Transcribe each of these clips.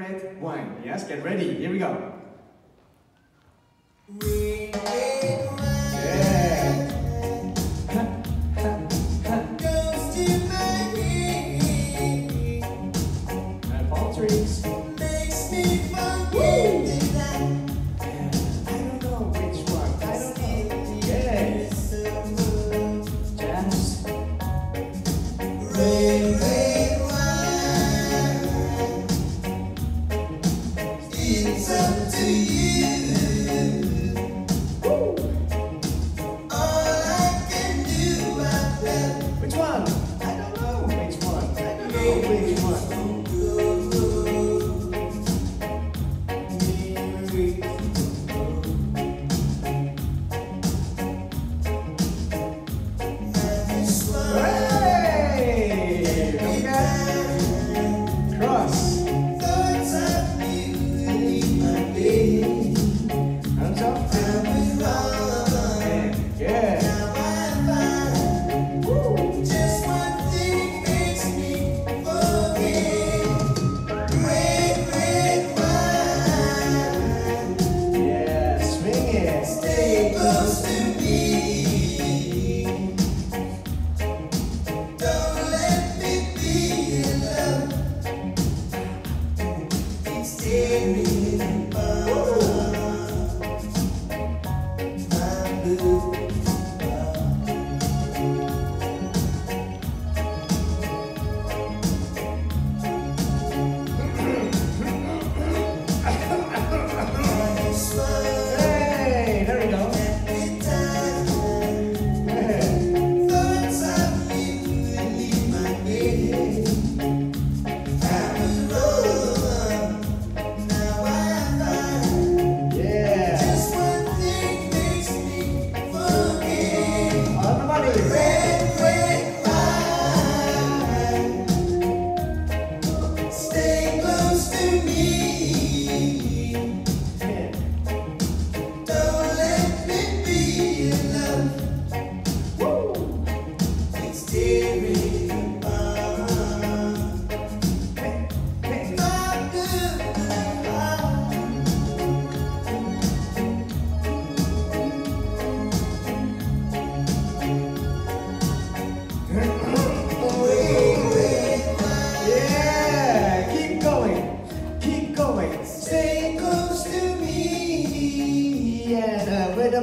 red wine. Yes, get ready. Here we go. We Please.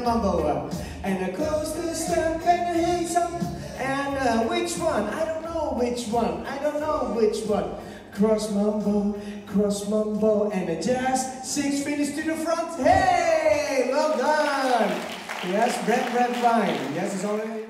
Bumble and a close the step and a hear something? and uh, which one? I don't know which one. I don't know which one. Cross mambo, cross mambo, and a jazz. Six fingers to the front. Hey, well done. Yes, red, red, fine. Yes, it's all right